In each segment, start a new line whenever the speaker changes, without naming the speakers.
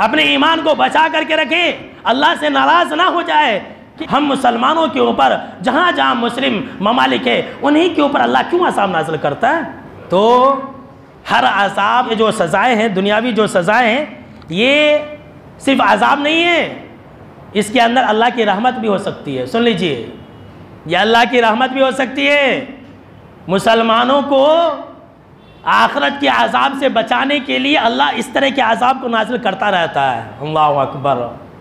अपने ईमान को बचा करके रखें। अल्लाह से नाराज़ ना हो जाए कि हम मुसलमानों के ऊपर, जहाँ जहाँ मुस्लिम ममालिक है, उन्हीं के ऊपर अल्लाह क्यों आसाम नाजिल करता है? तो हर अजाब जो सज़ाएँ हैं, दुनियावी जो सज़ाएँ हैं, ये सिर्फ़ अजाब नहीं है। इसके अंदर अल्लाह की रहमत भी हो सकती है। सुन लीजिए यह अल्लाह की रहमत भी हो सकती है। मुसलमानों को आखरत के अजाब से बचाने के लिए अल्लाह इस तरह के अजाब को नाजिल करता रहता है। अल्लाह अकबर।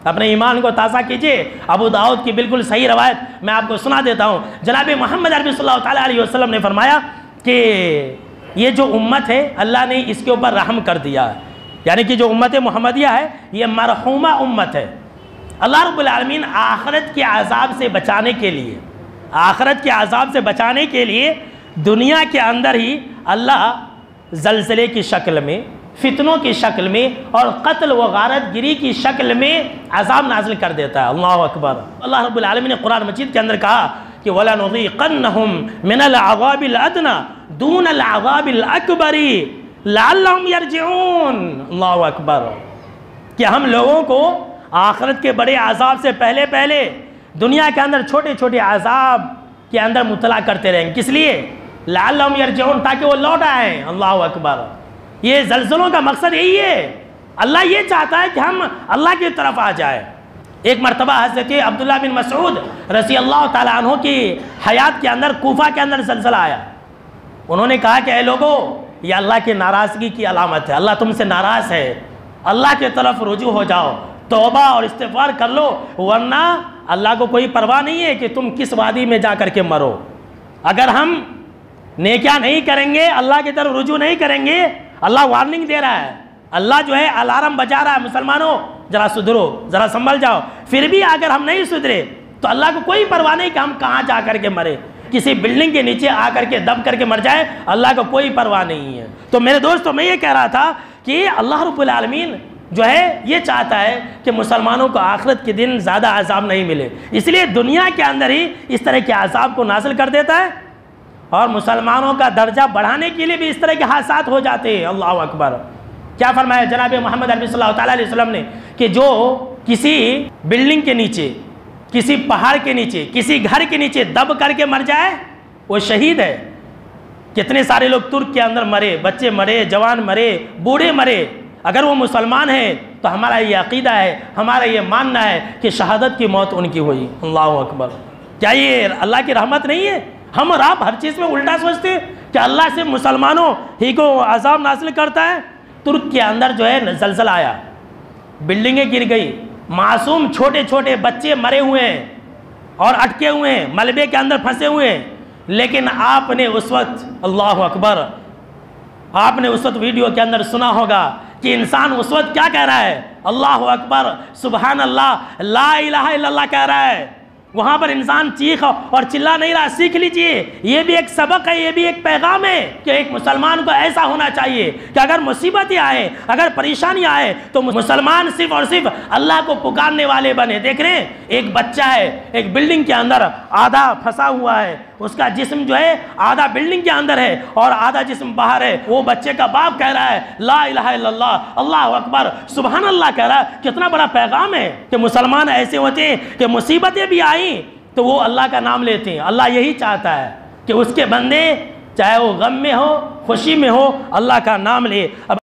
अपने ईमान को ताज़ा कीजिए। अबू दाऊद की बिल्कुल सही रवायत मैं आपको सुना देता हूँ। जनाब मोहम्मद अरबी वसल्लम ने फरमाया कि ये जो उम्मत है, अल्लाह ने इसके ऊपर रहम कर दिया यानी कि जो उम्मत मोहम्मदिया है, ये मरहूमा उम्मत है। अल्लाह रब्बुल आखरत के अजाब से बचाने के लिए, आखरत के अजाब से बचाने के लिए दुनिया के अंदर ही अल्लाह जलजले की शक्ल में, फितनों की शक्ल में और कत्ल व गारत गिरी की शक्ल में अजाब नाजिल कर देता है। अल्लाह अकबर। अल्लाह रब्बुल आलमीन ने कुरान मजीद के अंदर कहा कि वला नज़ीक़न्नहुम मिनल अदना दून अल अग़ाबिल अकबरी यरजिऊन। अल्लाह अकबर। कि हम लोगों को आखरत के बड़े अजाब से पहले पहले दुनिया के अंदर छोटे छोटे अजाब के अंदर मुतला करते रहेंगे। किस लिए? लाल यरजून ताकि वो लौट आए। अल्लाह अकबर। ये जलजलों का मकसद यही है। अल्लाह ये चाहता है कि हम अल्लाह की तरफ़ आ जाए। एक मरतबा हज़रत अब्दुल्ला बिन मसूद रसी अल्लाह तु की हयात के अंदर, कोफा के अंदर जलसला आया। उन्होंने कहा कि लोगों, ये अल्लाह की नाराज़गी की अलामत है। अल्लाह तुमसे नाराज़ है। अल्लाह की तरफ़ रुजू हो जाओ। तोबा और इस्तेफार कर लो। वरना अल्लाह को कोई परवाह नहीं है कि तुम किस वादी में जा कर के मरो। अगर हम नेकिया नहीं करेंगे, अल्लाह की तरफ़ रुजू नहीं करेंगे। अल्लाह वार्निंग दे रहा है। अल्लाह जो है अलार्म बजा रहा है, मुसलमानों, ज़रा सुधरो, ज़रा संभल जाओ। फिर भी अगर हम नहीं सुधरे तो अल्लाह को कोई परवाह नहीं कि हम कहाँ जा कर के मरे। किसी बिल्डिंग के नीचे आकर के दब करके मर जाए, अल्लाह को कोई परवाह नहीं है। तो मेरे दोस्तों, मैं ये कह रहा था कि अल्लाह रब्बुल आलमीन जो है, ये चाहता है कि मुसलमानों को आखिरत के दिन ज़्यादा अजाब नहीं मिले। इसलिए दुनिया के अंदर ही इस तरह के अजाब को नाजिल कर देता है। और मुसलमानों का दर्जा बढ़ाने के लिए भी इस तरह के हादसा हो जाते हैं। अल्लाह अकबर। क्या फरमाया जनाब मोहम्मद अरबी वसल्लम ने कि जो किसी बिल्डिंग के नीचे, किसी पहाड़ के नीचे, किसी घर के नीचे दब करके मर जाए, वो शहीद है। कितने सारे लोग तुर्क के अंदर मरे, बच्चे मरे, जवान मरे, बूढ़े मरे। अगर वो मुसलमान है तो हमारा ये अकीदा है, हमारा ये मानना है कि शहादत की मौत उनकी हुई। अल्लाह अकबर। क्या ये अल्लाह की रहमत नहीं है? हम और आप हर चीज़ में उल्टा सोचते हैं कि अल्लाह से मुसलमानों ही को अजाब नासिल करता है। तुर्क के अंदर जो है जलजल आया। बिल्डिंगें गिर गई। मासूम छोटे छोटे बच्चे मरे हुए हैं और अटके हुए हैं। मलबे के अंदर फंसे हुए हैं। लेकिन आपने उस वक्त, अल्लाह अकबर, आपने उस वक्त वीडियो के अंदर सुना होगा कि इंसान उस वक्त क्या कह रहा है? अल्लाह अकबर सुबहान अल्लाह ला इलाहा इल्लल्लाह कह रहा है। वहाँ पर इंसान चीख और चिल्ला नहीं रहा, सीख लीजिए। ये भी एक सबक है, ये भी एक पैगाम है कि एक मुसलमान को ऐसा होना चाहिए कि अगर मुसीबतें आए, अगर परेशानी आए तो मुसलमान सिर्फ़ और सिर्फ़ अल्लाह को पुकारने वाले बने। देख रहे एक बच्चा है, एक बिल्डिंग के अंदर आधा फंसा हुआ है। उसका जिस्म जो है, आधा बिल्डिंग के अंदर है और आधा जिस्म बाहर है। वो बच्चे का बाप कह रहा है, ला इल्लल्लाह। अल्लाह अकबर सुबहान अल्लाह कह रहा है, कितना बड़ा पैगाम है कि मुसलमान ऐसे होते हैं कि मुसीबतें भी आई तो वो अल्लाह का नाम लेते हैं। अल्लाह यही चाहता है कि उसके बंदे, चाहे वो गम में हो, खुशी में हो, अल्लाह का नाम ले। अब